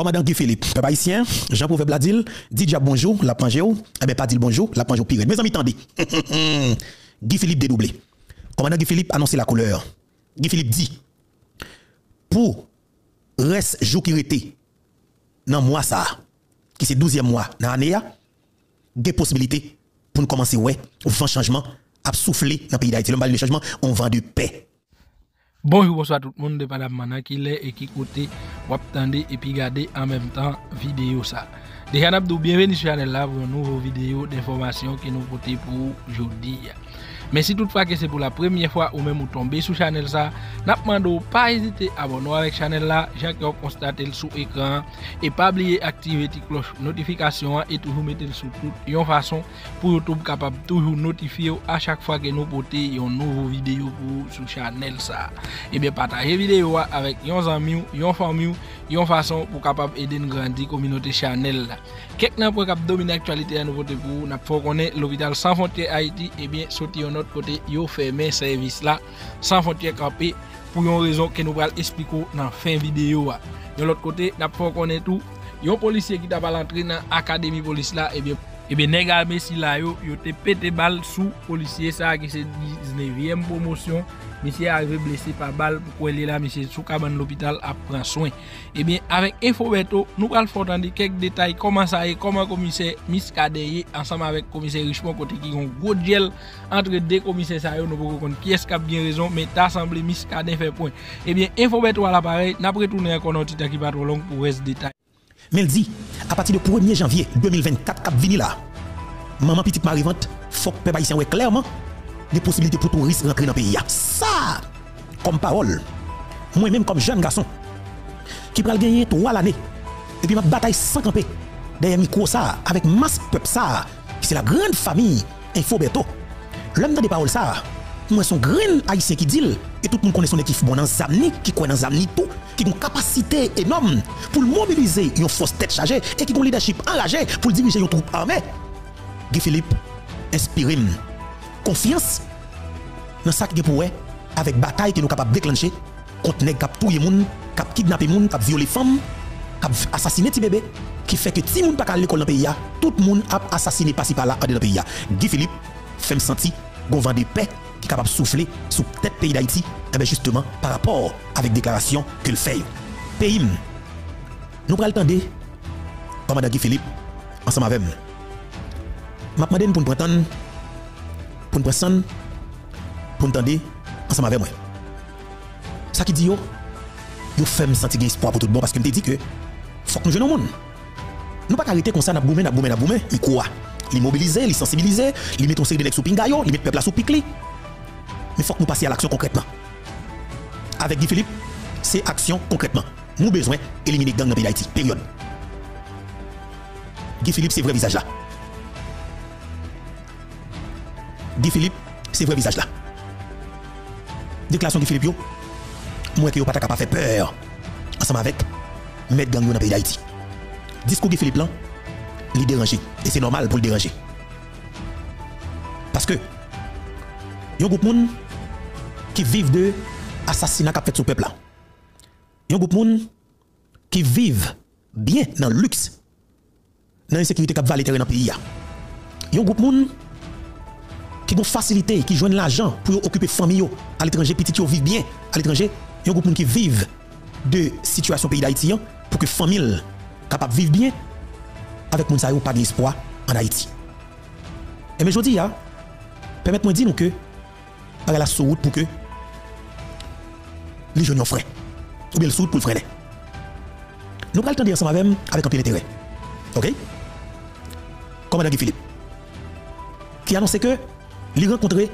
Commandant Guy Philippe, peuple haïtien, Jean Proverbe l'a dit, déjà bonjour, la plongé eh bien pas dit bonjour, la plongé pire. Mes amis, tendez. Guy Philippe dédoublé. Commandant Guy Philippe annonce la couleur. Guy Philippe dit, pour reste jour qui était dans mois ça, qui c'est 12e mois dans l'année, des possibilités pour nous commencer ouais, vent changement à souffler dans le pays d'Haïti. Le changement, on vend de paix. Bonjour, bonsoir tout le monde de Madame Mana qui est et qui côté ou attendez et puis garder en même temps vidéo ça. Déjà bienvenue sur la pour une nouvelle vidéo d'information que nous portons pour aujourd'hui. Men si tout fwa ke se pou la premye fwa ou men mou tombe sou chanel sa, nap mando pa ezite abonou avek chanel la, jak yo konstate l sou ekran, e pa bliye aktive ti kloch notifikasyon an, e toujou metel sou tout yon fason pou Youtube kapap toujou notifiye ou a chak fwa ke nou pote yon nouvo video pou sou chanel sa. Ebe pataje video wa avek yon zanmi ou, yon fami ou, yon fason pou kapap ede n grandi kominote chanel la. Kek nan pou kap domine aktualite an nou pote pou, nap fwa konen l'Ovital San Fonte Haiti, ebyen eh soti yon not kote yo fèmè servis la san fontye kapè pou yon rezon ke nou pral espliko nan fin videyo wa. Yon lot kote, nap fò konen tou, yon polisye ki ta pal antre nan akademi polis la, ebyen, eh Ebe nega mesi la yo, yo te pete bal sou polisye sa ki se 19e promosyon. Mesi arive blese pa bal pou kwen li la mesi sou kaban l'opital ap pran soin. Eh Ebe avek Infobeto, nou pral fotan di kek detay koman sa e, koman komise miskadeye ansam avek komise Richemont kote ki yon go djel entre de komise sa yo nou pou kon kyes kap gen rezon men ta asemble miskade fe point. Eh Ebe Infobeto al apare, napre toune yon konoti takipatro long pou res detay. Mais elle dit, à partir du 1er janvier 2024, cap vini là, maman petite marivante, faut que peuple haïtien clairement des possibilités pour touristes rentrer dans le pays. Ça, comme parole, moi-même comme jeune garçon, qui peut gagner trois l'année, et puis ma bataille sans camper, derrière micro ça, avec masse peuple ça, c'est la grande famille Infobeto. L'homme dans des paroles ça, moi son grand haïtien qui dit, et tout le monde connaît son équipe bon Zamni, qui croit dans Zamni tout, qui une capacité énorme pour mobiliser une force tête chargée et qui un leadership enragé pour diriger une troupe armée. Guy Philippe, inspirez confiance dans ça qui pour avec bataille que nous capables de déclencher contre les cap touyer moun, cap kidnapper moun, cap violer femmes, cap assassiner petit bébé qui fait que si moun pas à l'école dans pays tout le monde a assassiné par ci par là dans pays Guy Philippe fait me sentir vend des paix qui est capable de souffler sous tête pays d'Haïti, eh bien justement par rapport avec déclaration qu'il fait. Pays, nous prenons le temps de, commandant Guy Philippe, ensemble avec moi. Je demande pour nous prendre, pour nous prendre, pour nous entendre, ensemble avec moi. Ça qui dit, yo, yo fait me sentir espoir pour tout le monde parce que je me dit que faut que nous jouions au monde. Nous pas arrêter comme ça, nous boumé, nous boumé, nous boumé. Il quoi? Il mobiliser, il sensibiliser, il met ton série de sous pingayo, il met peuple sous picli. Mais faut que nous passions à l'action concrètement. Avec Guy Philippe, c'est action concrètement. Nous besoin d'éliminer gang dans le pays d'Haïti. Période. Guy Philippe, c'est vrai visage là. Guy Philippe, c'est vrai visage là. Déclaration de Philippe, moi qui n'ai pas capable faire peur ensemble avec mettre gang dans le pays d'Haïti. Discours de Philippe là, il dérange. Et c'est normal pour le déranger. Parce que, il y a un groupe de monde qui vivent de assassinat qu'a fait sous peuple là. Yon groupe moun qui vivent bien dans le luxe, dans l'insécurité qui va dans le pays. Yon groupe moun qui ont facilité, qui joignent l'argent pour occuper famille à l'étranger, petit yo vivent bien à l'étranger. Yon groupe moun qui vivent de situation pays d'Haïti pour que famille capable vivre bien avec moun sa pas d'espoir en Haïti. Et mais je dis, permettez-moi de dire que, par la sous pour que les jeunes frais ou bien le sous pour le freiner. Nous allons le temps ensemble avec un peu d'intérêt. OK? Commandant Guy Philippe qui annonce que il rencontré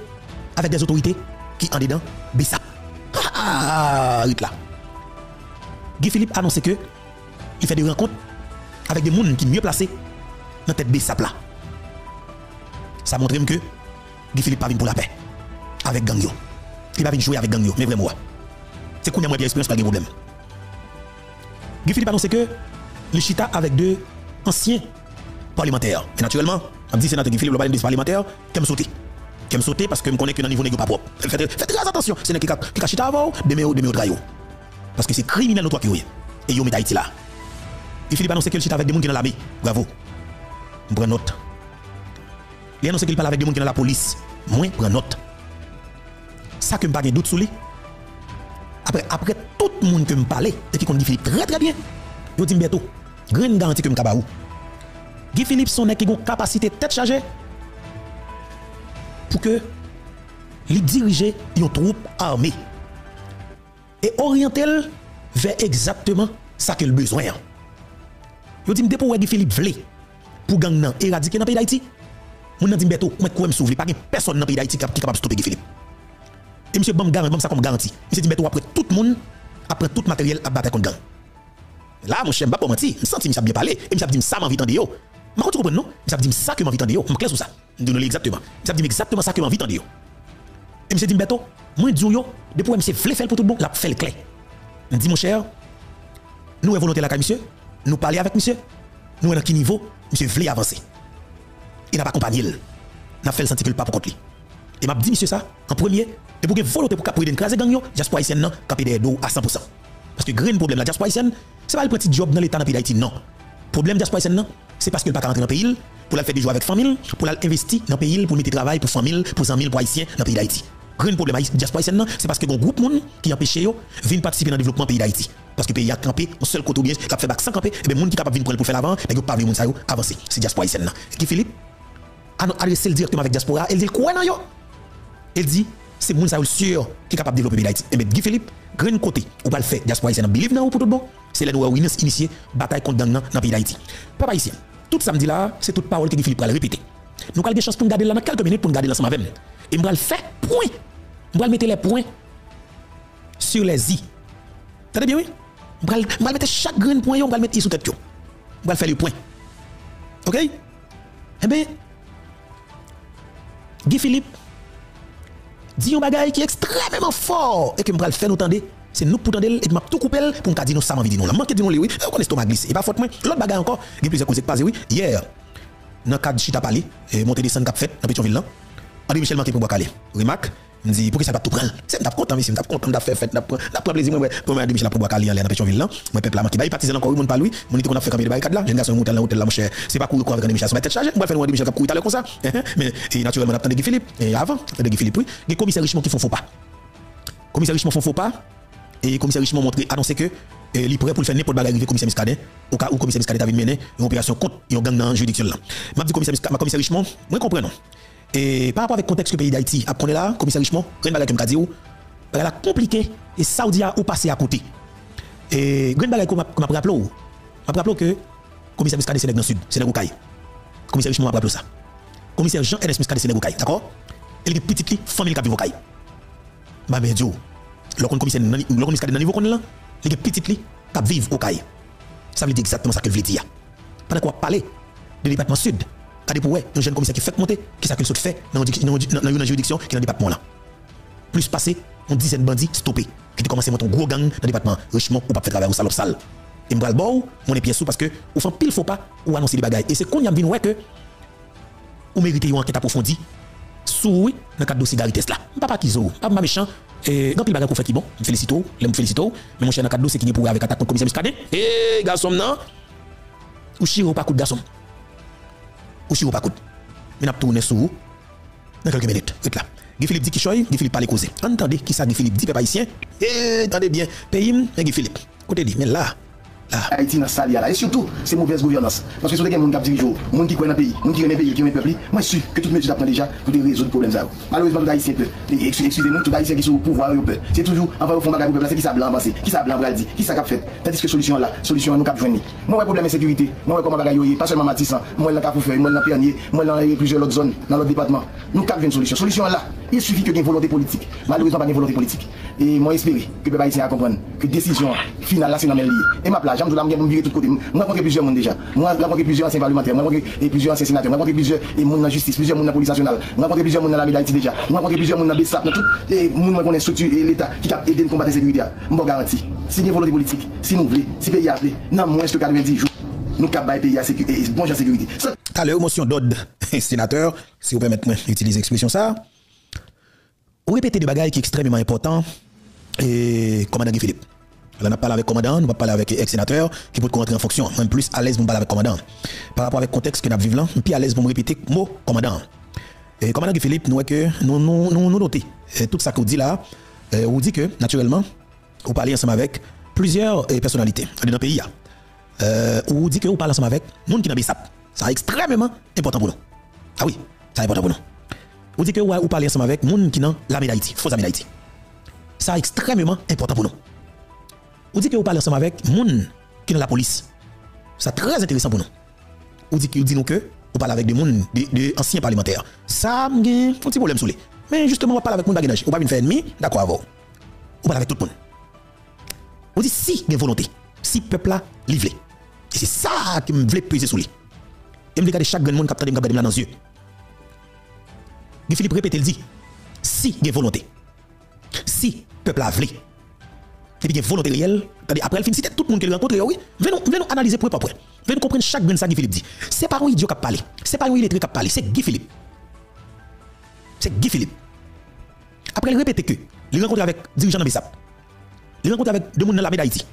avec des autorités qui en dedans Bessa. Ah, ah là. Guy Philippe a annoncé que il fait des rencontres avec des gens qui sont mieux placés dans tête Bessap là. Ça montre que Guy Philippe pas venu pour la paix avec Gangyo. Il pas venu jouer avec Gangyo, mais vraiment. C'est qu'on a bien expérience, pas de problème. Guy Philippe a annoncé que le chita avec deux anciens parlementaires. Et naturellement, on dit sénateur Guy Philippe, le parlementaire parlementaire, qui me sauté qui me sauter parce que je connais que dans niveau n'est pas propre. Faites, très attention, c'est qui qui cachit avant, de mes de mes Parce que c'est criminel notre qui Et yo met Haïti là. Et Philippe annonce qu'il chita avec des gens qui sont dans l'armée. Bravo. Prends note. Il annonce qu'il parle avec des gens qui sont dans la police. Moi, prends note. Ça que je n'ai pas doute sur lui. Après, après tout le monde peut me parler, et qui dit Philippe très très bien, je dis bientôt, grande garantie que je suis Guy Philippe, son qui a une capacité tête chargée pour que les diriger une troupe armée et orienter vers exactement ça qu'elle besoin. Je dis, pour Guy Philippe vle, pour gang éradiquer dans le pays d'Haïti, je dis, bientôt, je ne sais pas si personne dans le pays d'Haïti qui est capable de stopper Guy Philippe. Et monsieur Bam garantit, ça comme garantie. Monsieur dit bientôt après tout le monde après tout matériel à battre contre gang. Là, mon cher, je ne pas mentir. Je sens que je bien parlé. Et je dit ça, m'a envie de yo. Tu comprends, non? Je dit ça que m'a envie de yo. Je clair sur ça. Je donne exactement. Je dit exactement ça que m'a envie de yo. Et monsieur dit, Beto, moi, je dis depuis que monsieur voulait faire pour tout le monde, la fait le clé. Je dis, mon cher, nous avons volonté là, monsieur. Nous parler avec monsieur. Nous, à quel niveau, monsieur voulait avancer. Il n'a pas accompagné. Il n'a fait le sentir que le pas pour contre lui. Et m'a dit, monsieur, ça, en premier, et pour que volonté pour capter écraser gang yo, diaspora haïtienne non, capter des à 100%. Parce que grand problème la diaspora haïtienne, c'est pas le petit job dans l'état dans pays d'Haïti non. Problème diaspora haïtienne non, c'est parce qu'il pas rentrer dans le pays pour faire des jours avec famille, pour investir dans le pays pour mettre travail pour famille, pour amis, pour haïtiens dans le pays d'Haïti. Grand problème diaspora haïtienne c'est parce que un groupe monde qui empêche yo venir participer dans le développement pays d'Haïti. Parce que pays a campé, un seul côté bien, qui a fait bac sans camper, et bien monde qui capable venir pour faire l'avant, mais pas venir monde avancer. C'est diaspora haïtienne. Qui Philippe? Adressé directement avec diaspora, elle dit quoi non yo? Elle dit c'est moun sûr qui est capable de développer l'Haïti. Et Guy Philippe, grand côté, ou pas le faire, diaspora haïtienne, believe dans pour tout bon, c'est là nous avons initié bataille contre dans le pays d'Haïti. Papa ici, tout samedi là, c'est toute parole que Guy Philippe va répéter. Nous avons des chances pour garder là dans quelques minutes pour garder l'ensemble avec Et nous allons faire point. Nous allons mettre les points sur les i. T'entendez bien oui? Nous allons mettre chaque grain point, on va mettre i sous tête. Nous allons faire le point. OK? Eh bien, Guy Philippe, dit un bagage qui est extrêmement fort et que me le faire nous tendre c'est nous pour tendre et m'a tout couper pour me dire nous ça m'a dit nous la. Manque de nous oui. On connaît estomac glissé et pas faute l'autre bagage encore il y a plusieurs qui passent oui. Hier dans cadre chita parler et monter descendre cap fait dans Pétionville là André Michel manqué pour boire calé remarque me dit pour que ça pas tout prendre. C'est m't'a content monsieur m't'a content d'a faire fête n'a prend plaisir. Moi pour André Michel pour boire calé dans Pétionville là moi peuple là manqué bail partisan encore monde pas lui. Mon dit qu'on a fait camper de barricade là. Jeune garçon monter dans l'hôtel là mon cher. C'est pas cool quoi avec Michel tête chargée. Moi faire André Michel cap courir comme ça. Mais naturellement on attend Guy Philippe. Et avant de Guy Philippe oui. Les commissaires Richemont qui font faux pas. Commissaire Richemont font faux pas. Et commissaire Richemont montré annoncer que il est prêt pour faire n'importe bagarre arriver commissaire Miscadet au cas où commissaire Miscadet avait mené une opération contre un gang dans juridiction là. M'a commissaire ma commissaire Richemont moi comprends et par rapport avec le contexte du pays d'Haïti après là commissaire Richemont rien bagarre que me dit elle a compliqué et Saudi a passé à côté. Et grande bagarre comme m'a rappelé m'a rappelé que commissaire Miscadet c'est dans le sud c'est dans le commissaire Richemont m'a rappelé ça. Commissaire Jean Ernest Miscadet c'est dans le d'accord? Et les petites famille qui vivent au bah ben Dieu le commissaire le commissaire dans niveau qu'on là les petites li qui vivent au Caille ça veut dire exactement ça que veut dire. Pendant qu'on parler du département sud Regardez pour un jeune commissaire qui fait monter, qui ça qu'il fait dans une juridiction qui est dans le département là. Plus passé, on dizaine de bandits stoppés, qui ont commencé à monter un gros gang dans le département Richemont ou pas faire travail au salope sale. Et le bon, mon pièce parce que ou fait pile faut pas ou annoncer des bagailles. Et c'est qu'on y a bien ouais que ou méritez une enquête approfondie sous dans cadre dossier Garites là. Pas qui zo, pas méchant. Et dans pile bagaille qu'on fait qui bon, me félicite, me félicite, mais mon cher dans cadre dossier qui est pour avec attaque contre commissaire Muscadet. Eh garçon non. Ou chiro pas coup de garçon ou si vous pas coûte. Mais n'a tourné sur vous dans quelques minutes. Là. Guy Philippe dit qui choy, Guy Philippe parle causer. Entendez qui ça Guy Philippe dit peuple haïtien? Eh, attendez bien, pays, Guy Philippe? Côté dit, mais là, Haïti dans salia là. Et surtout c'est mauvaise gouvernance. Parce que sur des gens qui dirigent monde qui connaît le pays monde qui connaît le pays qui connaît le peuple moi je suis que toutes mesures apprend déjà pour résoudre le problème malheureusement tout haïtien excusez-nous tout haïtien qui sont au pouvoir c'est toujours en va au fond bagage pour placer qui ça blanc penser qui ça blanc dit qui ça cap fait. Tandis que solution là solution nous cap joindre. Moi problème insécurité moi comment bagage pas seulement Matissan moi là cap moi là Piernier moi là plusieurs autres zones dans l'autre département. Nous cap une solution. Solution là il suffit que une volonté politique. Malheureusement pas une volonté politique. Et moi espérer que peuple haïtien a comprendre que décision finale là c'est dans mes et ma place j'aime là me virer tout côté plusieurs monde déjà. Moi rencontré plusieurs anciens parlementaires. Moi rencontré plusieurs anciens sénateurs. Moi rencontré plusieurs monde dans justice plusieurs monde dans police nationale. Moi rencontré plusieurs monde dans la d'Haïti déjà. Moi rencontré plusieurs monde dans BESAP dans tout. Et monde connaît structure et l'état qui a aidé à combattre la sécurité moi garantie si il y a volonté politique si nous voulons si le pays a appelé dans moins de 90 jours nous bailler pays à sécurité bon sécurité. À l'heure motion d'ordre sénateur si vous permettez d'utiliser l'expression ça. Ou répéter des bagages qui sont extrêmement importants. Et commandant Guy Philippe? On a parlé avec le commandant, on va parler avec ex-sénateur qui peut rentrer en fonction. Même plus à l'aise pour parler avec le commandant. Par rapport avec contexte que nous vivons là, puis à l'aise pour me répéter mot commandant. Et commandant Philippe, nous, que nous, nous, nous. Et tout ça qu'on dit là, euh, on dit que, naturellement, vous parlez ensemble avec plusieurs euh, personnalités dans le pays. Euh, on dit que vous parlez ensemble avec nous qui dans BESAP. Ça extrêmement important pour nous. Ah oui, ça important pour nous. On dit que vous parlez ensemble avec nous qui dans l'armée d'Haïti, faux armée d'Haïti. Ça extrêmement important pour nous. On dit que vous parlez ensemble avec moun qui dans la police. C'est très intéressant pour nous. On dit que dit nous que vous parlez avec des moun, des, anciens parlementaires. Ça, un petit problème sous les. Mais justement, on parle avec moun bagage. On pas venir faire ennemi, d'accord avec vous. On parle avec tout le monde. On dit si il y a volonté, si le peuple là livré. C'est ça qui me voulait peser sous lui. Et me regarder chaque grand monde qui a me regarder là dans les yeux. Guy Philippe répète, il dit si il y a volonté, si le peuple a voulu, et puis il y a volonté réelle, après, il finit tout le monde qui rencontre, oui, venons, analyser point par point. Venons comprendre chaque grain ça Guy Philippe dit. C'est pas un idiot qui a parlé, c'est pas un illettré qui a parlé, c'est Guy Philippe. C'est Guy Philippe. Après, il répète que, il rencontre avec dirigeant de BESAP, il rencontre avec des gens dans l'armée d'Haïti,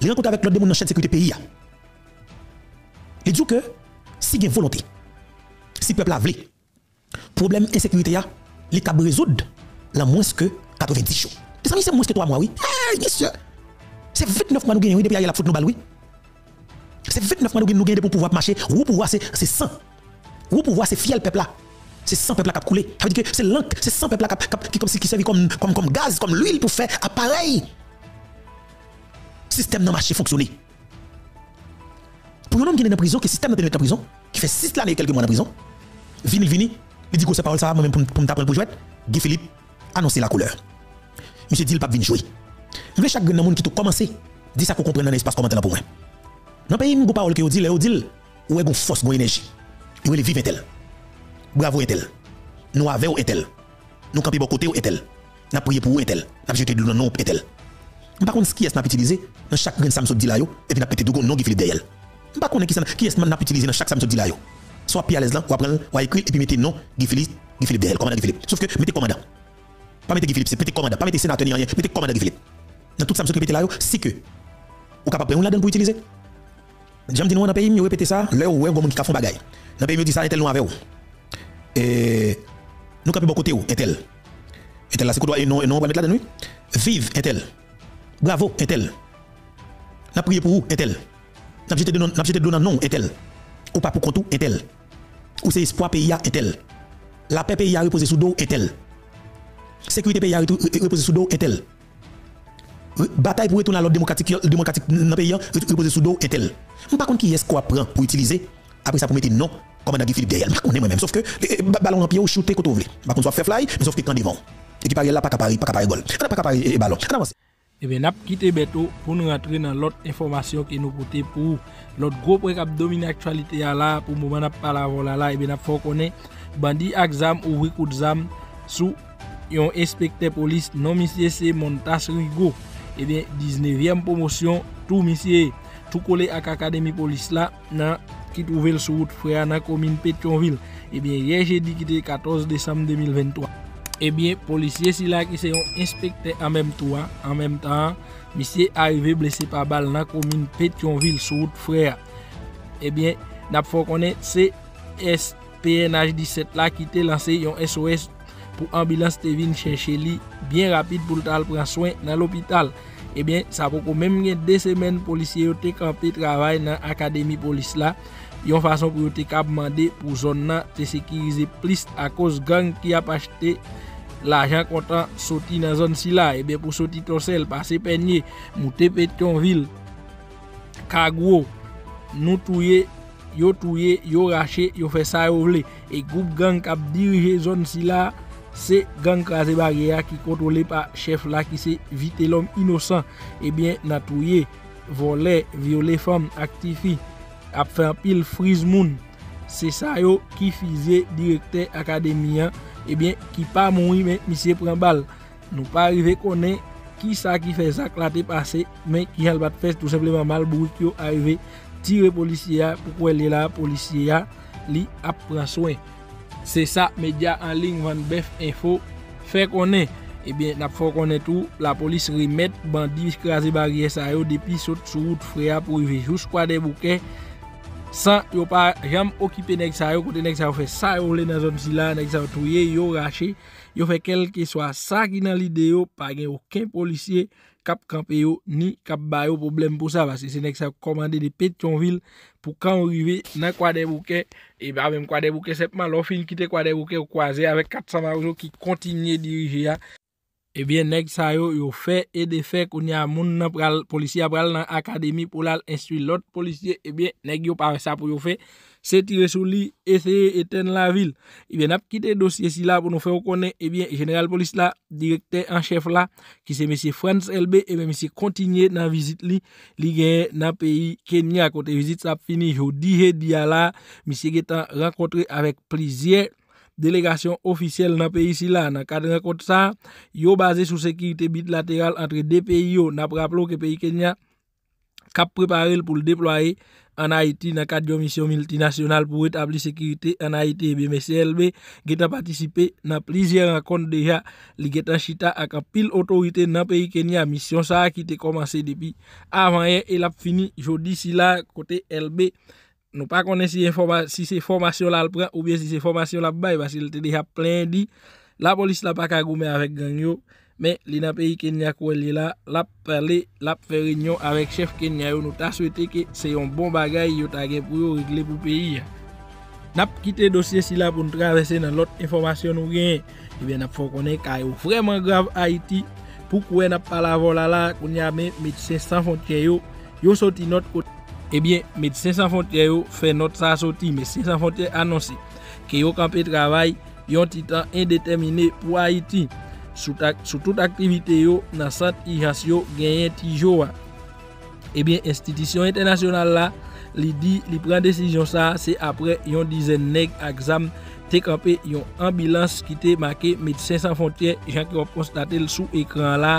il rencontre avec l'autre gens dans la sécurité pays. Il dit que, si il y a volonté, si le peuple a voulu, problème insécurité, il peut résoudre la moins que 90 jours. C'est moins que 3 mois, oui. Hey, sûr. C'est 29 mois nous gagnons depuis la faute nous oui. C'est 29 mois nous gagnons pour pouvoir marcher. Ou pouvoir c'est 100. Ou pouvoir c'est fiel peuple là. C'est 100 peuple qui a coulé. Ça veut dire que c'est l'encre, c'est 100 peuple qui comme qui comme comme comme gaz, comme l'huile pour faire appareil. Système dans marché fonctionner. Pour un homme qui est dans prison, qui système dans prison, qui fait 6 années et quelques mois dans prison, vini vini, il dit que c'est parole ça moi-même pour pour m'apprendre pour jouer. Guy Philippe annoncer la couleur. Monsieur dit il pas venir jouer. Je veux chaque monde qui a commencé, dit ça pour comprendre dans l'espace commentaire pour moi. Dans le pays, vous parole que vous dites, vous dites, vous avez une force, une énergie? Vous voulez vivre tel. Bravo tel. Nous avons tel. Nous campons beaucoup côté tel. Nous prié pour tel. Nous jeté de nom tel. Par contre, qui est n'a utilisé dans chaque grain Samsung dit là, et puis nous pété tout nom qui fait derrière. Par contre, qui est n'a utilisé dans chaque Samsung dit là. Soit l'aise là, ou après, ou écrit et puis mettez nom Guy Philippe, Guy Philippe derrière, commandant Guy Philippe. Sauf que mettez commandant. Pas Guy Philippe, c'est commandant, pas mettez sénateur ni rien, commandant Philippe. Dans tout qui mettez là, c'est que ou capable prendre la donne pour utiliser. J'aime dire dans le pays, nous ça, là où on monde qui font. Dans le pays, nous ça tel nous avec. Et nous capable côté là c'est quoi non non on va mettre là dedans Vive est-elle Bravo est-elle N'a prié pour vous jeté de n'a jeté de non Ou pas pour compte est-elle Ou c'est espoir pays est-elle La paix pays a reposé sous dos est-elle Sécurité pays a reposé sous dos est-elle bataille pour retourner à l'ordre démocratique démocratique dans le pays reposer sous dos est-elle par contre qui est-ce qu'on prend pour utiliser. Après ça pour mettre non comme Guy Philippe derrière on est moi-même sauf que ballon en pied shooter quand on contre soit faire fly sauf que quand devant. Et qui parle là pas capable pas pas capable et et bien, pas yon inspektè polis non misye se Montas Rigo. Ebyen, 19èm promosyon, tou misye. Tou kole ak akademi polis la nan ki touvel sou wout freya nan komine Petionville. Ebyen, ye jedi ki te 14 Desem 2023. Ebyen, polisye si la ki se yon inspektè an mèm toa, an mèm tan, misye arive blese pa bal nan komine Petionville sou wout freya. Ebyen, nap fò konen CSPNH17 la ki te lanse yon SOS pou ambulans te vin chenche li, bien rapide pou tal pran soin nan l'opital. Ebyen, sa pou kon menm gen 2 semen polisye yo te kampe travay nan akademi polis la, yon fason pou yo te kap mande pou zon nan te sekirize plis a koz gang ki ap achete l'ajan kontan soti nan zon si la. Ebyen, pou soti tosel, pase penye, moute Petionville, Kagwo, nou touye, yo touye, yo rache, yo fe sa yo vle. E goup gang kap dirije zon si la, c'est gang krasé barrière qui contrôlé par chef là qui c'est vite l'homme innocent et bien n'a touye volé violé femme actifi a fait un pile freeze moun. C'est ça yo qui faisait directeur académien et bien qui pas mourir mais monsieur prend balle nous pas arrivé connaître qui ça qui fait ça là passé mais qui a fait tout simplement mal pour qui arrivé tirer policier pourquoi elle est là policier li a prend soin Se sa, media anling vanbef info fe konen. Ebyen, nap fò konen tou, la polis remet bandi krasi barye sa yo depi sot sou wout freya pou yve jous kwa de bouke. San yo pa jam okipe nek sa yo kote nek sa yo fe sa yo le nan zon si la, nek sa yo touye yo rache. Yo fe kelke swa sa ki nan lide yo, pa gen oken polisye kap kampe yo ni kap bayo problem pou sa. Basi se nek sa komande de Petionville pou kan rive nan kwa de bouke. E ba men kwa de bouke sepman lo fin kite kwa de bouke ou kwaze avek 400 marouzo ki kontinye dirije ya. Ebyen, neg sa yo yo fe e de fe koun ya moun nan pral polisye pral nan akademi pou lal instui lot polisye. Ebyen, neg yo pare sa pou yo fe, se tire sou li, eseye eten la vil. Ebyen, ap kite dosye si la pou nou fe ou konen, ebyen, general polis la, direkte en chef la, ki se mese Frans LB, ebyen mese kontinye nan vizit li, li genye nan peyi Kenya. Kote vizit sa ap fini, yo dihe diya la, mese getan renkontre avek plizye. delegasyon ofisyel nan peyi si la. Nan kade renkont sa, yo baze sou sekirite bitlateral antre de peyi yo. Nap raplo ke peyi Kenya kap preparel pou l deploye an Haiti nan kade yon misyon multinasyonal pou etabli sekirite an Haiti. Ebe, MCLB getan patisipe nan plizye renkont deja li getan chita ak an pil otorite nan peyi Kenya. Misyon sa ki te komanse depi avan ye el ap fini jodi si la kote LB. Nou pa konen si se formasyon la l pran ou bien si se formasyon la bay Basi l te deja plen di La polis la pa kagoume avèk gangyo Men li na peyi Kenya kwen li la Lap perle, lap fe renyon avèk chef Kenya yo Nou ta souwete ke se yon bon bagay yo tagè pou yo regle pou peyi. Nap kite dosye si la pou nou travese nan lot informasyon nou gen Ebyen nap fò konen ka yo vreman grav Haiti Pou kwen nap pala vola la Koun ya men medise san fontye yo Yo soti not kote Ebyen, Medecins Sans Frontières yo fè not sa soti, Medecins Sans Frontières anonsi ke yo kampe travay yon titan indetermine pou Haiti sou tout aktivite yo nan sant irasyo genyen ti jowa. Ebyen, institisyon internasyonal la li di li pren desisyon sa se apre yon dizen neg aksam te kampe yon ambilans ki te make Medecins Sans Frontières. Jan ki wap konstate l sou ekran la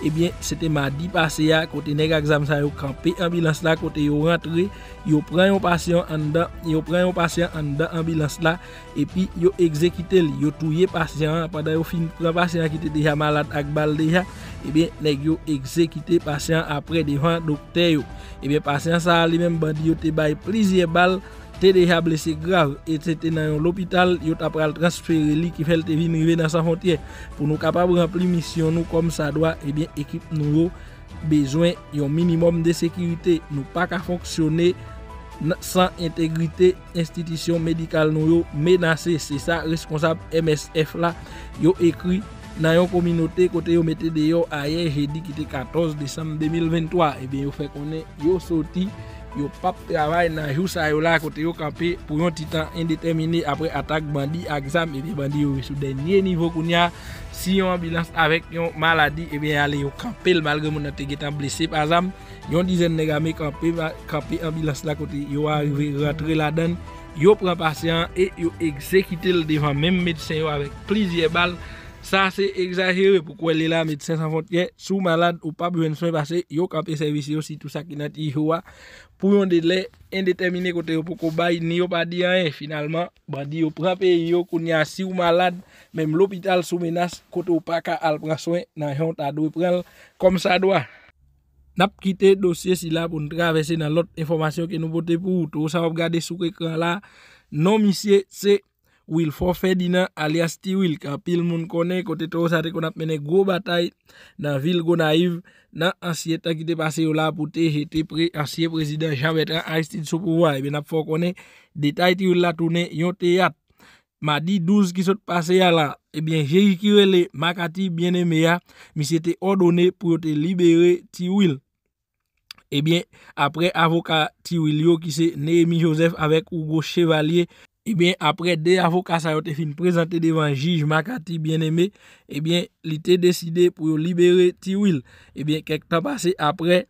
Ebyen, se te ma di pase ya kote neg aksam sa yo kampe ambilans la kote yo rentre, yo pren yon pasyon an dan ambilans la, epi yo ekzekite li, yo touye pasyon, apanda yo fin pren pasyon ki te deja malad ak bal deja, ebyen, neg yo ekzekite pasyon apre devan dokte yo. Ebyen, pasyon sa li men bandi yo te bay plizye bal, te deja blese grav, et nan yon lopital, yo tap pral transfere li ki fel te rive nan sa fontye, pou nou kapab rempli misyon nou kom sa doa, ebyen ekip nou yo bezwen yon minimum de sekirite, nou pa ka fonksyone san integrite institisyon medikal nou yo menase, se sa responsab MSF la, yo ekri nan yon kominote kote yo mette de yo aye jedi ki te 14 Desem 2023, ebyen yo fe konen yo soti Yo pap travay nan jou sa yo la kote yo kampe pou yon titan indetermine apre atak bandi aksam Ebe bandi yo sou denye nivou koun ya. Si yon ambilans avek yon maladi ebe yale yo kampe l malge moun ate getan blese Pazam yon dizen negame kampe ambilans la kote yo arive rentre la den Yo pren pasyan e yo eksekite l devan menm medisen yo avek plizye bal Sa se exagere pou kwen li la medisen san fontye, sou malade ou pa bwen soyn pase, yo kape servise yo si tout sa ki nat i yo wa, pou yon dele indetermine kote yo pou ko bay, ni yo pa di an e, finalman, bandi yo pranpe yo koun ya si ou malade, menm l'opital sou menas, kote ou pa ka al pran soyn, nan yon ta do pran kom sa doa. Nap kite dosye si la pou nou travese nan lot informasyon ke nou bote pou, tou. Sa wap gade sou ekran la, non misye se Wilfo Ferdinand alias Tiwil ka pil moun konen kote to sa te kon ap mene gro batay nan vil Gonaiv nan ansye ta ki te pase yo la pou te hete pre ansye prezident Jean Bertrand Aristide sou pouwa e ben ap fò konen detay Tiwil la toune yon teyat madi 12 ki sot pase ya la ebyen Jerry Kirele Makati bieneme ya mi se te ordone pou te libere Tiwil Ebyen, apre avoka Tiwilio ki se Nehemi Joseph avek Hugo Chevalier Eh ebyen, apre de avoka sa yo te fin prezante devan jij Makati eh bien eme, ebyen, li te deside pou yo libere Tiwil. Ebyen, kek ta pase apre,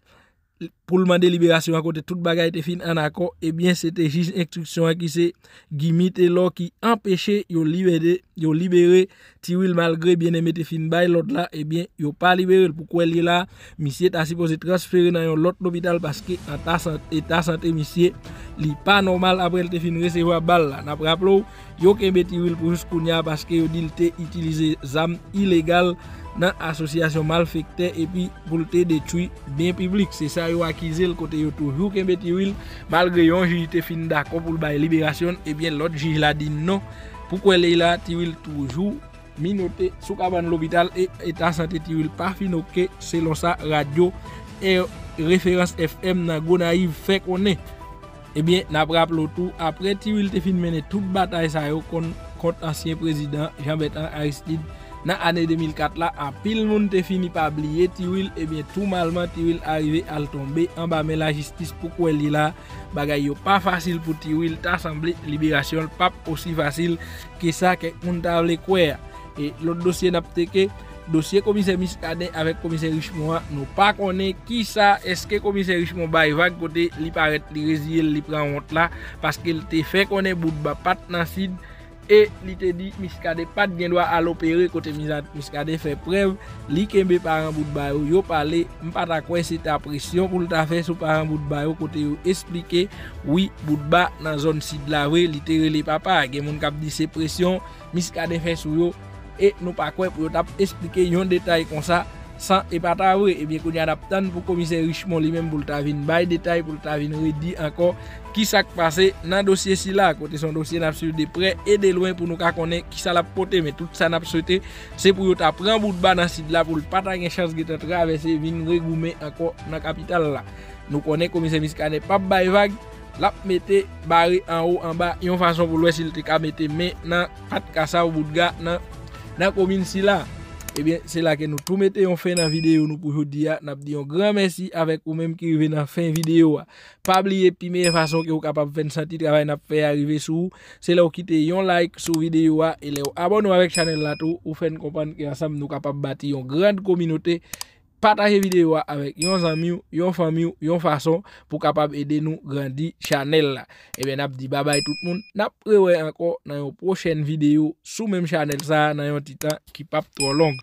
pou lman deliberasyon akote tout bagay te fin an akon, ebyen se te jiz instruksyon aki se gimi te lor ki empeshe yo libere, yo libere ti wil malgre bieneme te fin bay lot la, ebyen yo pa libere pou kwe li la, misye ta sipose transfere nan yon lot l'opital paske an ta sante, ta sante misye li pa normal aprel te fin resewa bal la. Nap raplo, yo kembe ti wil pou jous koun ya paske yo dil te itilize zam ilegal nan asosyasyon malfekte epi pou lte detwi ben publik. Se sa yo akize l kote yo toujou kembe Tiwil, malgre yon jijite fin dako pou l baye liberasyon, ebyen lot jij la din non. Pou kwen le la Tiwil toujou minote sou kaban l obital e etan sante Tiwil pa finoke selon sa radyo e referans FM nan go naiv fe konen. Ebyen, naprap lotou, apre Tiwil te fin mene tout batay sa yo kont ansyen prezident Jean-Bertrand Aristide nan ane 2004 la, apil moun te fini pa bliye Tiwil, ebyen tou malman Tiwil arive al tombe, anba men la jistis pou kwen li la, bagay yo pa fasil pou Tiwil, ta asemble liberasyon pap osi fasil ke sa ke moun ta vle kwen. E lot dosye nap teke, dosye komise Miskade avek komise Richemont nou pa konen ki sa eske komise Richemont bay vag kote li paret li rezil li pran hont la paske li te fe konen bout ba pat nan sid E li te di miskade pat gen doa al opere kote miskade fe prev li kembe paran bout bayo. Yo pale mpata kwen se ta presyon pou lta fe sou paran bout bayo kote yo esplike oui bout ba nan zon sid la we li te rele papa. Gen moun kap di se presyon miskade fe sou yo e nou pa kwen pou yo tap esplike yon detay kon sa. san e pata we, ebyen konye adap tan pou komise Richemont li men pou lta vin bay detay, pou lta vin redi ankon ki sak pase nan dosye si la, kote son dosye nap sou de pre e de lwen pou nou ka konen ki sa la pote, men tout sa nap sote, se pou yo ta pran bout ba nan sid la pou lpata gen chans ge te travese vin regoume ankon nan kapital la. Nou konen komise miskane pap bay vag, lap mette bari an ou an ba, yon fason pou lwe sil te ka mette men nan pat kasa ou bout ga nan, nan komine si la. Ebyen, se la ke nou tou mette yon fin nan videyo nou pou jodi ya. Nap di yon gran mersi avek ou menm ki rive nan fin videyo wa. Pabliye pi meye fason ki ou kapap ven santi travay nap fe arrive sou. Se la ou kite yon like sou videyo wa. E le ou abon nou avek chanel la tou. Ou fen kompan ki ansam nou kapap bati yon gran kominote. Pataje videyo a avèk yon zanmi ou, yon fami ou, yon fason pou kapab ede nou grandi chanel la. Ebe eh nap di babay tout moun. Nap rewe anko nan yon prochen videyo sou menm chanel sa nan yon titan ki pap tro long.